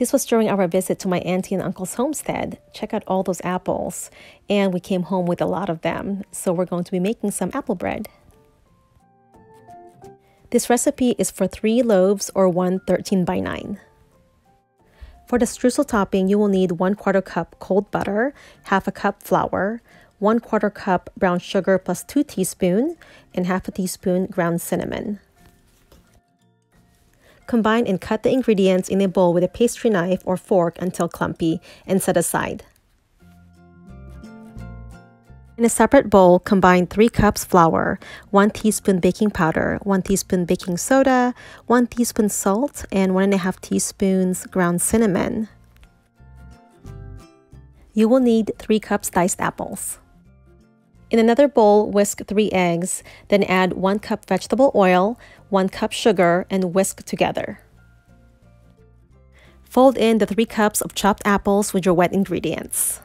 This was during our visit to my auntie and uncle's homestead. Check out all those apples. And we came home with a lot of them. So we're going to be making some apple bread. This recipe is for three loaves or one 13 by 9. For the streusel topping, you will need 1 quarter cup cold butter, half a cup flour, 1 quarter cup brown sugar plus 2 teaspoons, and half a teaspoon ground cinnamon. Combine and cut the ingredients in a bowl with a pastry knife or fork until clumpy and set aside. In a separate bowl, combine 3 cups flour, 1 teaspoon baking powder, 1 teaspoon baking soda, 1 teaspoon salt, and 1.5 teaspoons ground cinnamon. You will need 3 cups diced apples. In another bowl, whisk 3 eggs, then add 1 cup vegetable oil, 1 cup sugar, and whisk together. Fold in the 3 cups of chopped apples with your wet ingredients.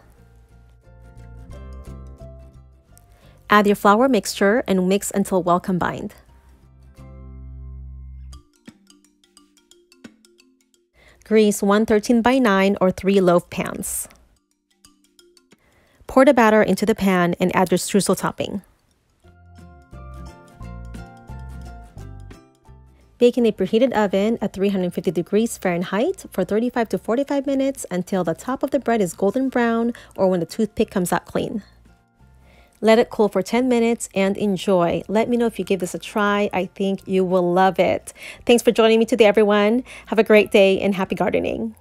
Add your flour mixture and mix until well combined. Grease 1 13 by 9 or 3 loaf pans. Pour the batter into the pan and add your streusel topping. Bake in a preheated oven at 350 degrees Fahrenheit for 35 to 45 minutes until the top of the bread is golden brown or when the toothpick comes out clean. Let it cool for 10 minutes and enjoy. Let me know if you give this a try. I think you will love it. Thanks for joining me today, everyone. Have a great day and happy gardening.